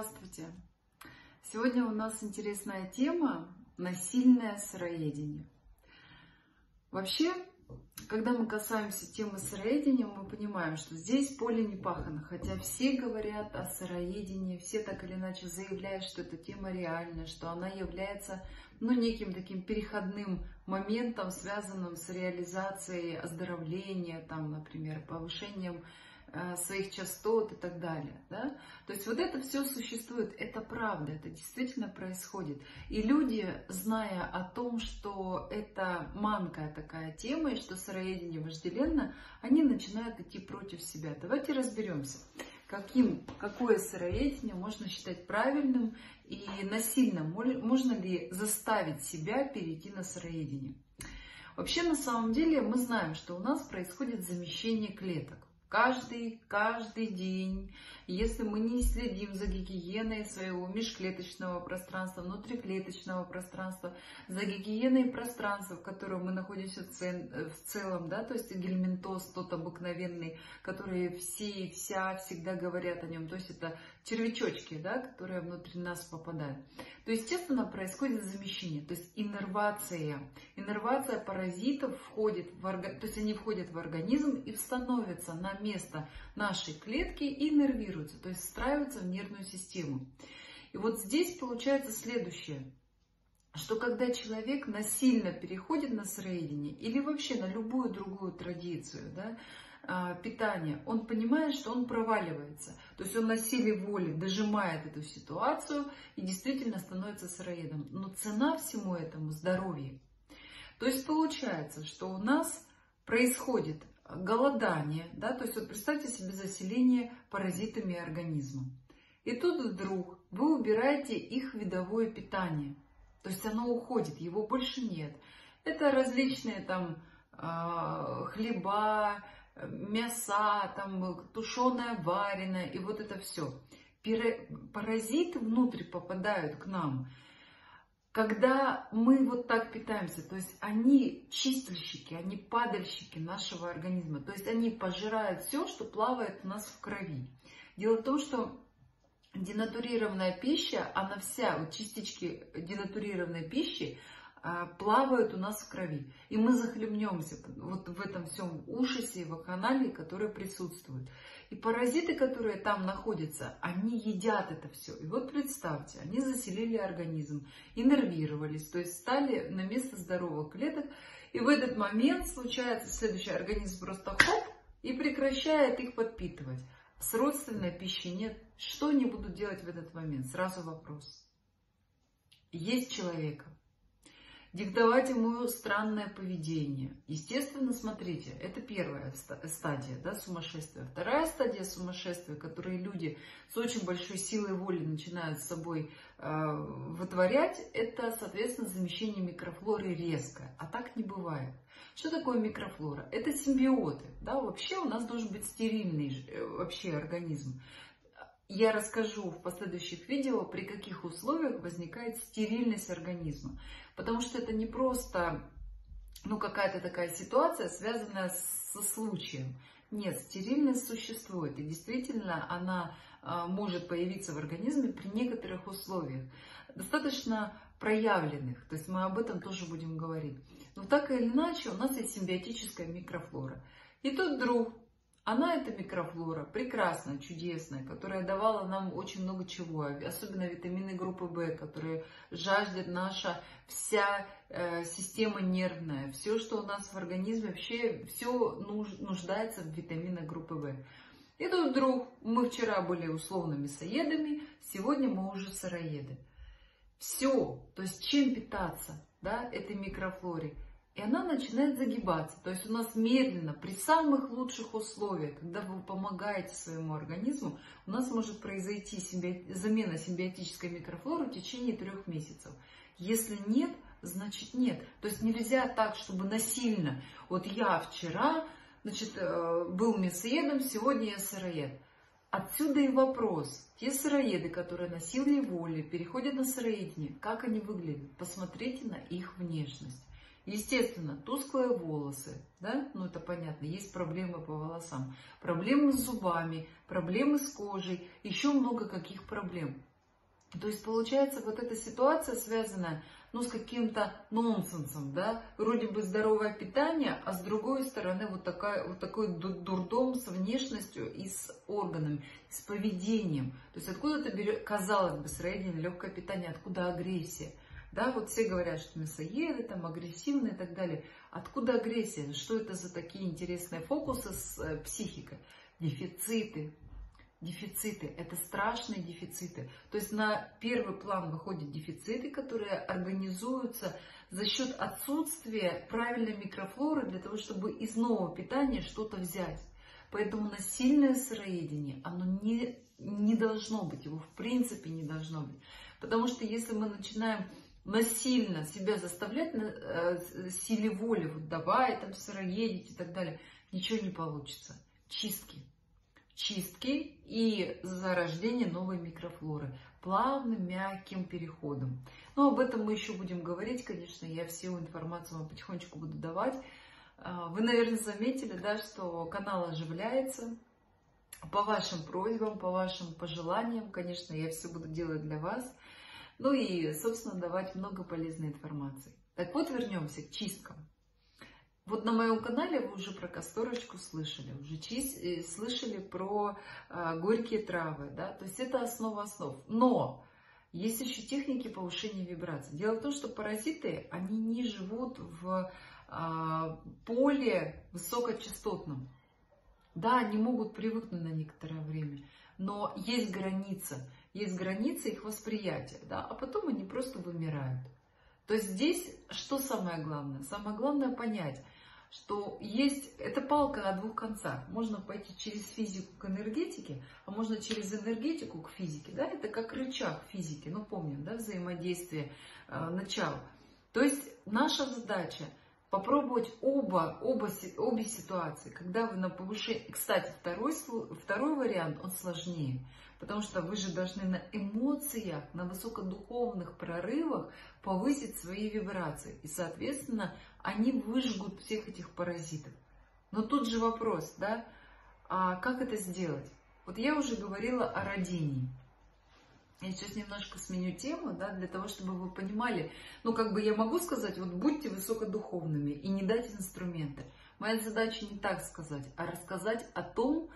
Здравствуйте! Сегодня у нас интересная тема – насильное сыроедение. Вообще, когда мы касаемся темы сыроедения, мы понимаем, что здесь поле не пахано, хотя все говорят о сыроедении, все так или иначе заявляют, что эта тема реальна, что она является ну, неким таким переходным моментом, связанным с реализацией оздоровления, там, например, повышением своих частот и так далее. Да? То есть вот это все существует, это правда, это действительно происходит. И люди, зная о том, что это манкая такая тема, и что сыроедение вожделенно, они начинают идти против себя. Давайте разберемся, каким, какое сыроедение можно считать правильным и насильным. Можно ли заставить себя перейти на сыроедение. Вообще, на самом деле, мы знаем, что у нас происходит замещение клеток каждый, каждый день. Если мы не следим за гигиеной своего межклеточного пространства, внутриклеточного пространства, за гигиеной пространства, в котором мы находимся в целом, да, то есть гельминтоз, тот обыкновенный, который все и вся всегда говорят о нем, то есть это червячочки, да, которые внутри нас попадают, то, естественно, происходит замещение, то есть иннервация. Иннервация паразитов входит в организм, то есть они входят в организм и становятся на место нашей клетки и нервируются, то есть встраиваются в нервную систему. И вот здесь получается следующее, что когда человек насильно переходит на сыроедение или вообще на любую другую традицию, да, а, питания, он понимает, что он проваливается. То есть он на силе воли дожимает эту ситуацию и действительно становится сыроедом. Но цена всему этому здоровье. То есть получается, что у нас происходит голодание, да, то есть вот представьте себе заселение паразитами организма. И тут вдруг вы убираете их видовое питание, то есть оно уходит, его больше нет. Это различные там а, хлеба, мяса, там тушеное, вареное и вот это все. Паразиты внутрь попадают к нам, когда мы вот так питаемся, то есть они чистильщики, они падальщики нашего организма, то есть они пожирают все, что плавает у нас в крови. Дело в том, что денатурированная пища, она вся, вот частички денатурированной пищи, плавают у нас в крови. И мы захлебнемся вот в этом всем ужасе и вакханалии, которые присутствуют. И паразиты, которые там находятся, они едят это все. И вот представьте, они заселили организм, иннервировались, то есть стали на место здоровых клеток. И в этот момент случается следующий организм просто хоп и прекращает их подпитывать. С родственной пищей нет. Что они будут делать в этот момент? Сразу вопрос. Есть человека, диктовать ему странное поведение. Естественно, смотрите, это первая стадия да, сумасшествия. Вторая стадия сумасшествия, которые люди с очень большой силой воли начинают с собой э, вытворять, это, соответственно, замещение микрофлоры резкое. А так не бывает. Что такое микрофлора? Это симбиоты. Да? Вообще у нас должен быть стерильный э, вообще организм. Я расскажу в последующих видео, при каких условиях возникает стерильность организма. Потому что это не просто ну, какая-то такая ситуация, связанная со случаем. Нет, стерильность существует. И действительно она а, может появиться в организме при некоторых условиях. Достаточно проявленных. То есть мы об этом тоже будем говорить. Но так или иначе у нас есть симбиотическая микрофлора. И тут вдруг она это микрофлора, прекрасная, чудесная, которая давала нам очень много чего, особенно витамины группы В, которые жаждет наша вся э, система нервная, все, что у нас в организме, вообще все нуждается в витаминах группы В. И тут вдруг мы вчера были условно мясоедами, сегодня мы уже сыроеды. Все, то есть чем питаться, да, этой микрофлоре – и она начинает загибаться. То есть у нас медленно, при самых лучших условиях, когда вы помогаете своему организму, у нас может произойти симби... замена симбиотической микрофлоры в течение трех месяцев. Если нет, значит нет. То есть нельзя так, чтобы насильно. Вот я вчера значит, э, был мясоедом, сегодня я сыроед. Отсюда и вопрос. Те сыроеды, которые на силе воли переходят на сыроедение, как они выглядят? Посмотрите на их внешность. Естественно, тусклые волосы, да, ну это понятно, есть проблемы по волосам, проблемы с зубами, проблемы с кожей, еще много каких проблем. То есть получается вот эта ситуация связанная ну, с каким-то нонсенсом, да, вроде бы здоровое питание, а с другой стороны вот, такая, вот такой дурдом с внешностью и с органами, с поведением. То есть откуда-то берет, казалось бы, среднее легкое питание, откуда агрессия? Да, вот все говорят, что мясоеды, там, агрессивные и так далее. Откуда агрессия? Что это за такие интересные фокусы с э, психикой? Дефициты, дефициты, это страшные дефициты. То есть на первый план выходят дефициты, которые организуются за счет отсутствия правильной микрофлоры для того, чтобы из нового питания что-то взять. Поэтому насильное сыроедение, оно не, не должно быть, его в принципе не должно быть. Потому что если мы начинаем насильно себя заставлять, на э, силе воли, вот давай там сыроедить и так далее, ничего не получится. Чистки чистки и зарождение новой микрофлоры плавным, мягким переходом. Но об этом мы еще будем говорить, конечно, я всю информацию вам потихонечку буду давать. А, вы, наверное, заметили, да, что канал оживляется. По вашим просьбам, по вашим пожеланиям, конечно, я все буду делать для вас. Ну и, собственно, давать много полезной информации. Так вот, вернемся к чисткам. Вот на моем канале вы уже про касторочку слышали, уже чист, э, слышали про э, горькие травы, да, то есть это основа основ. Но есть еще техники повышения вибраций. Дело в том, что паразиты, они не живут в э, поле высокочастотном. Да, они могут привыкнуть на некоторое время, но есть граница, есть граница их восприятия, да, а потом они просто вымирают. То есть здесь что самое главное? Самое главное понять, что есть, это палка о двух концах. Можно пойти через физику к энергетике, а можно через энергетику к физике. Да? Это как рычаг физики, ну помним, да, взаимодействие э, начал. То есть наша задача попробовать оба, оба, обе ситуации. Когда вы на повышении... Кстати, второй, второй вариант, он сложнее. Потому что вы же должны на эмоциях, на высокодуховных прорывах повысить свои вибрации. И, соответственно, они выжгут всех этих паразитов. Но тут же вопрос, да, а как это сделать? Вот я уже говорила о родении. Я сейчас немножко сменю тему, да, для того, чтобы вы понимали, ну, как бы я могу сказать, вот будьте высокодуховными и не дать инструменты. Моя задача не так сказать, а рассказать о том,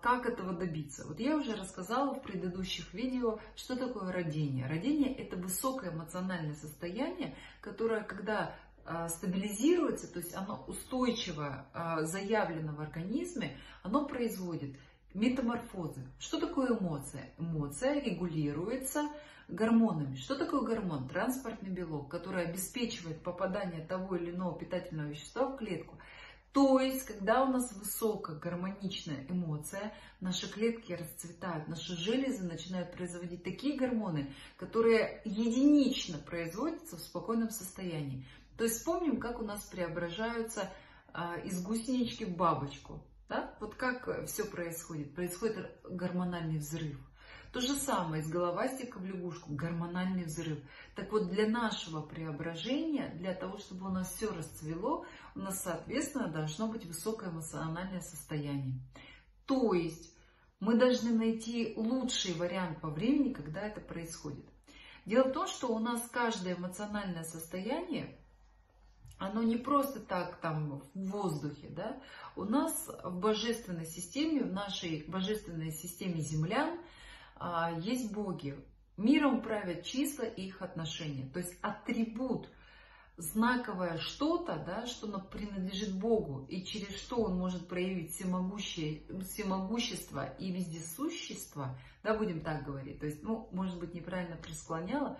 как этого добиться. Вот я уже рассказала в предыдущих видео, что такое родение. Родение – это высокое эмоциональное состояние, которое, когда а, стабилизируется, то есть оно устойчиво а, заявлено в организме, оно производит метаморфозы. Что такое эмоция? Эмоция регулируется гормонами. Что такое гормон? Транспортный белок, который обеспечивает попадание того или иного питательного вещества в клетку. То есть, когда у нас высокая гармоничная эмоция, наши клетки расцветают, наши железы начинают производить такие гормоны, которые единично производятся в спокойном состоянии. То есть вспомним, как у нас преображаются а, из гусенички в бабочку. Да? Вот как все происходит. Происходит гормональный взрыв. То же самое из головастика в лягушку, гормональный взрыв. Так вот, для нашего преображения, для того, чтобы у нас все расцвело, у нас, соответственно, должно быть высокое эмоциональное состояние. То есть, мы должны найти лучший вариант по времени, когда это происходит. Дело в том, что у нас каждое эмоциональное состояние оно не просто так там в воздухе, да, у нас в божественной системе, в нашей божественной системе землян есть боги. Миром правят числа и их отношения. То есть атрибут, знаковое что-то, да, что принадлежит Богу, и через что он может проявить всемогущее, всемогущество и вездесущество, да, будем так говорить. То есть, ну, может быть, неправильно присклоняла,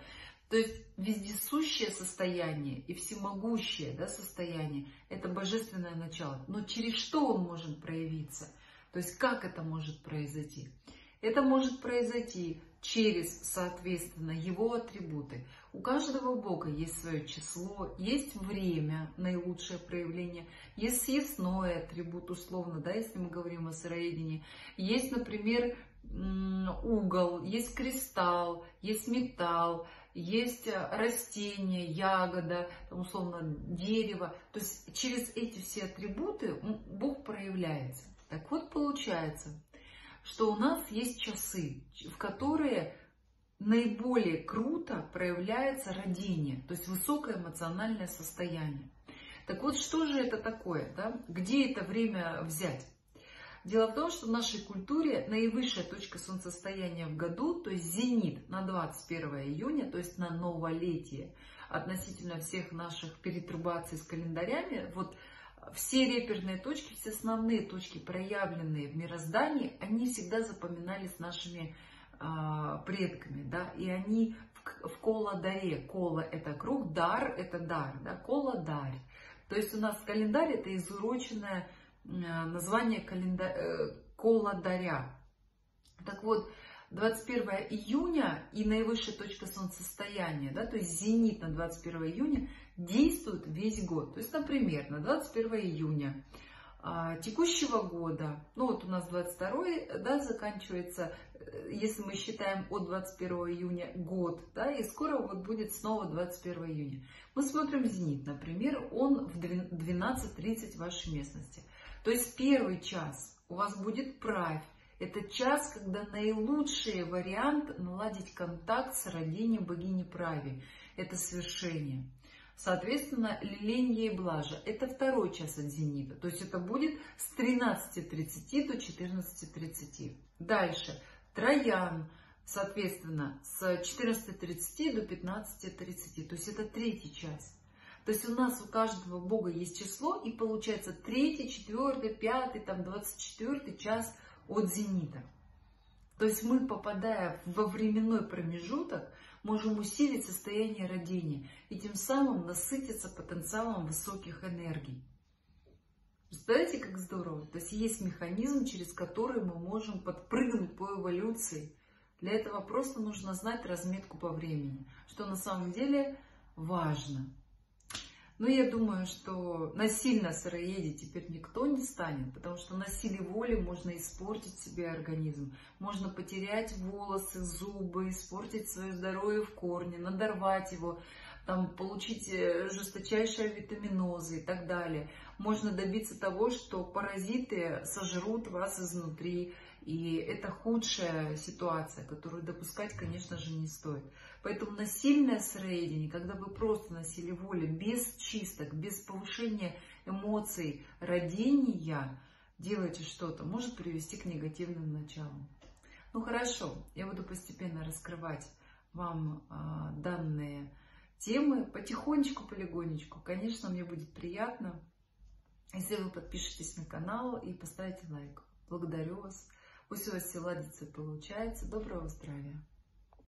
то есть вездесущее состояние и всемогущее да, состояние – это божественное начало. Но через что он может проявиться? То есть как это может произойти? Это может произойти через, соответственно, его атрибуты. У каждого Бога есть свое число, есть время, наилучшее проявление, есть съестной атрибут, условно, да, если мы говорим о сыроедении. Есть, например, угол, есть кристалл, есть металл, есть э, растение, ягода, там, условно дерево. То есть через эти все атрибуты Бог проявляется. Так вот получается, что у нас есть часы, в которые наиболее круто проявляется родение, то есть высокое эмоциональное состояние. Так вот, что же это такое? Да? Где это время взять? Дело в том, что в нашей культуре наивысшая точка солнцестояния в году, то есть зенит на 21 июня, то есть на новолетие, относительно всех наших перетрубаций с календарями, вот все реперные точки, все основные точки, проявленные в мироздании, они всегда запоминались нашими а, предками, да, и они в, в кола-даре, кола это круг, дар это дар, да, кола-дарь. То есть у нас календарь это изуроченное название календа... Э, кола-даря. Так вот, 21 июня и наивысшая точка солнцестояния, да, то есть зенит на 21 июня действует весь год. То есть, например, на 21 июня а, текущего года, ну вот у нас 22 да, заканчивается, э, если мы считаем от 21 июня год, да, и скоро вот будет снова 21 июня. Мы смотрим зенит, например, он в 12.30 в вашей местности. То есть первый час у вас будет правь, это час, когда наилучший вариант наладить контакт с родением богини Прави. Это свершение. Соответственно, Ленья и Блажа – это второй час от зенита. То есть это будет с 13.30 до 14.30. Дальше. Троян, соответственно, с 14.30 до 15.30. То есть это третий час. То есть у нас у каждого бога есть число, и получается третий, четвертый, пятый, там двадцать четвертый час от зенита. То есть мы, попадая во временной промежуток, можем усилить состояние родения и тем самым насытиться потенциалом высоких энергий. Представляете, как здорово? То есть есть механизм, через который мы можем подпрыгнуть по эволюции. Для этого просто нужно знать разметку по времени, что на самом деле важно. Но я думаю, что насильно сыроедить теперь никто не станет, потому что на силе воли можно испортить себе организм. Можно потерять волосы, зубы, испортить свое здоровье в корне, надорвать его, там, получить э, жесточайшие витаминозы и так далее. Можно добиться того, что паразиты сожрут вас изнутри, и это худшая ситуация, которую допускать, конечно же, не стоит. Поэтому насильное сыроедение, когда вы просто носили волю, без чисток, без повышения эмоций, родения, делаете что-то, может привести к негативным началам. Ну хорошо, я буду постепенно раскрывать вам а, данные темы потихонечку, полигонечку. Конечно, мне будет приятно, если вы подпишетесь на канал и поставите лайк. Благодарю вас. Пусть у вас все ладится получается. Доброго здравия!